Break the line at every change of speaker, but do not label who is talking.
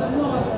Давно вас